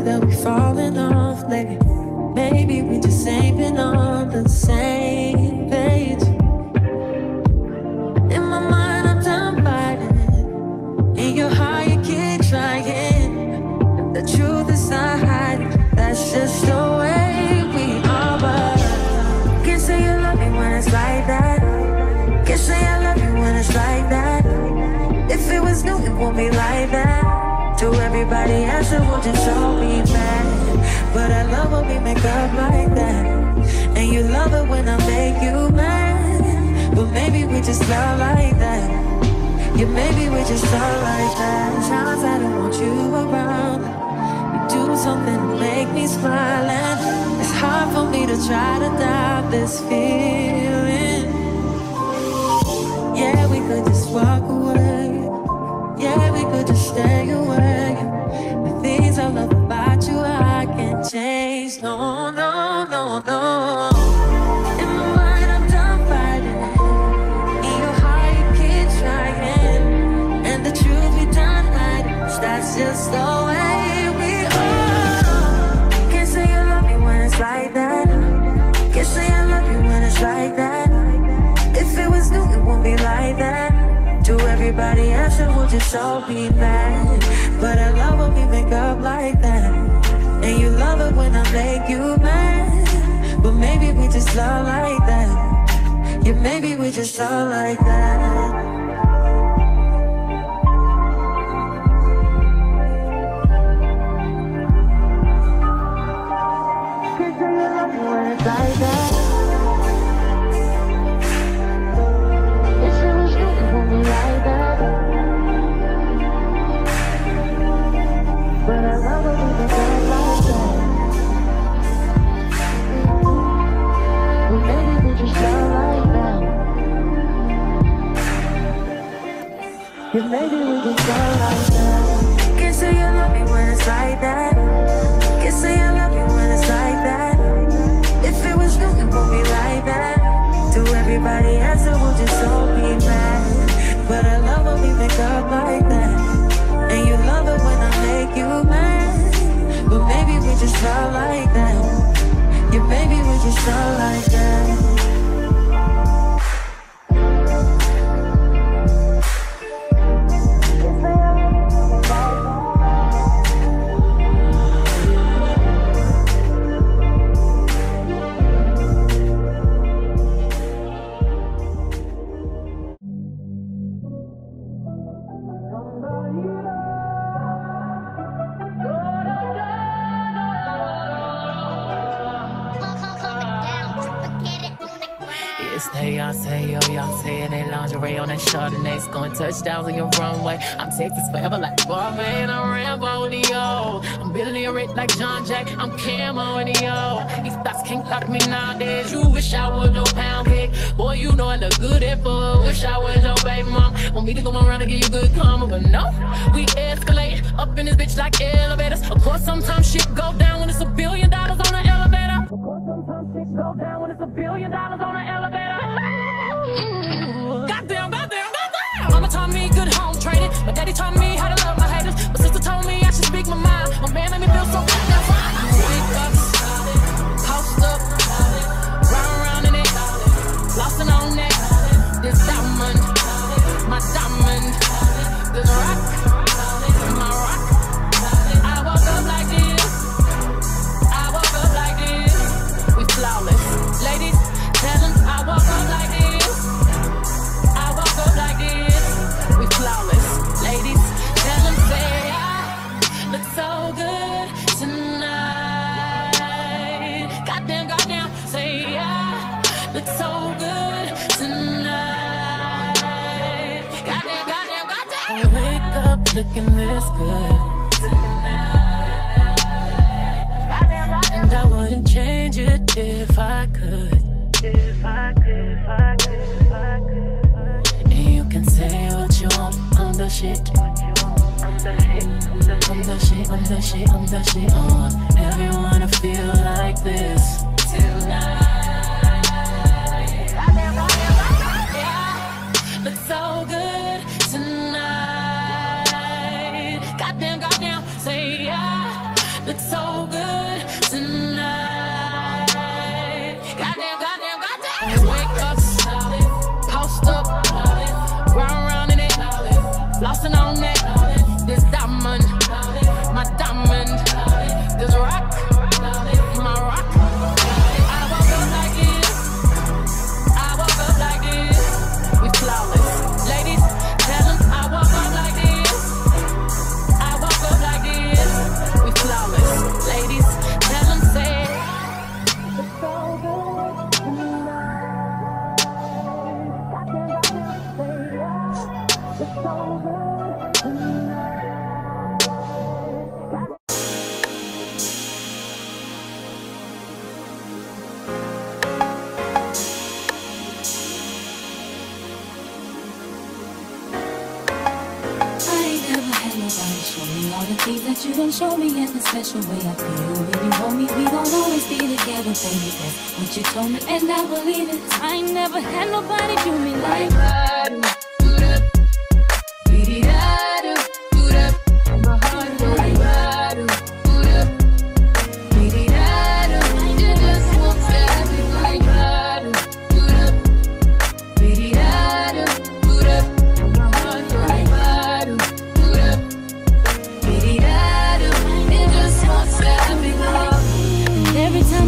that we falling it just all be bad. But I love when we make up like that. And you love it when I make you mad. But maybe we just love like that. Yeah, maybe we just love like that. Times I don't want you around. You do something to make me smile. And it's hard for me to try to doubt this feeling. Everybody else, it would just all be bad. But I love when we make up like that. And you love it when I make you mad. But maybe we just love like that. Yeah, maybe we just love like that. Everybody it will just all be bad. But I love when we make up like that. And you love it when I make you mad. But maybe we just love like that. Yeah, maybe we just love like that. It's oh, they say, yo, say it ain't lingerie on that Chardonnay. Scoring touchdowns on your runway. I'm Texas forever like Barbie and I'm Rambo the yo. I'm billionaire like John Jack. I'm Camo the yo. These thoughts can't lock me nowadays. You wish I was no pound cake. Boy, you know I look good at full. Wish I was your baby mom. Want me to come around and give you good karma, but no. We escalate up in this bitch like elevators. Of course, sometimes shit go down when it's a billion dollars on an elevator. Of course, sometimes shit go down when it's a billion dollars on an elevator. Taught me how to love looking this good. And I wouldn't change it if I could. If I could, if I could, if I could. And you can say what you want, I'm the shit. I'm the shit, I'm the shit, I'm the shit, I'm the shit. I want everyone to feel like this tonight. You you done show me in the special way. I feel When you hold me, we gon' always be together, baby. That's what you told me and I believe it. I ain't never had nobody do me like that.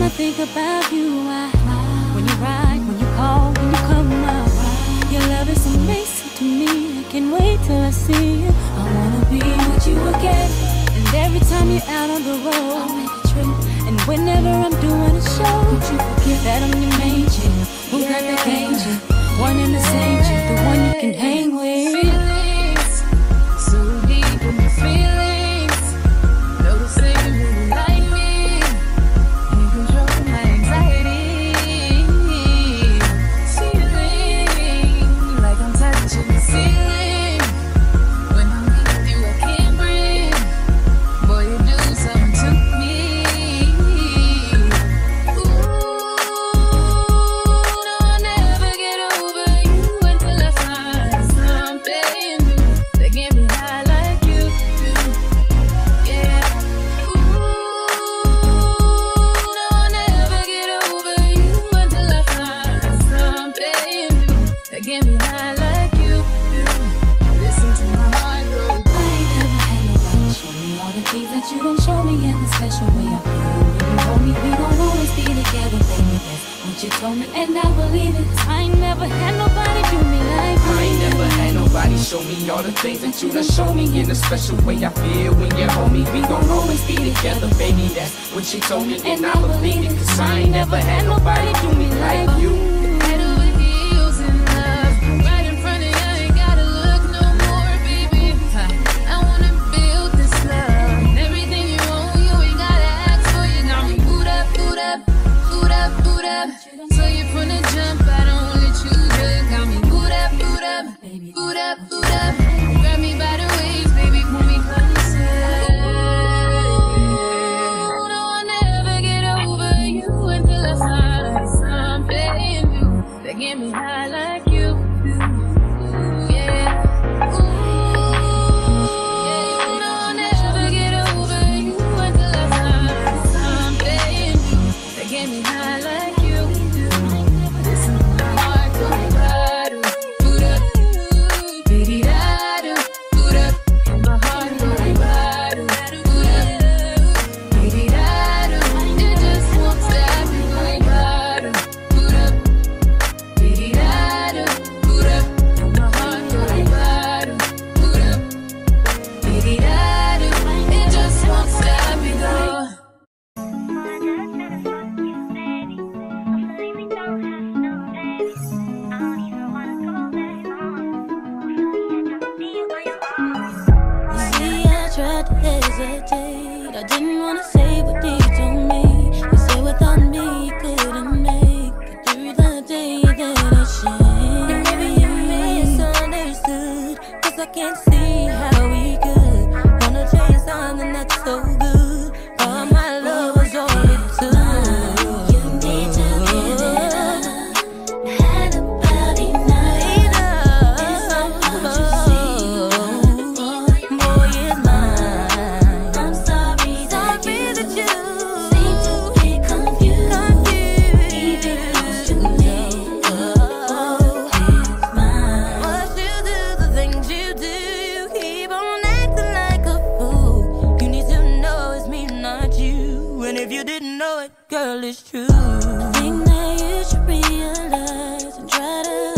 time I think about you, I when you ride, when you call, when you come my. Your love is amazing to me. I can't wait till I see you. I wanna be with you again. And every time you're out on the road, I'll make a trip. And whenever I'm doing a show, don't you forget that I'm your major. chick. Who's yeah. the danger? One in the same the one you can hang. and I believe it. I ain't never had nobody do me like you. I ain't never had nobody show me all the things that you done show me in a special way. I feel when you hold me, we gon' always be together, baby. That's what she told me, and, and I believe it. Cause I ain't never had nobody do me like you. I didn't wanna say if you didn't know it, girl, it's true. Think that you should realize and try to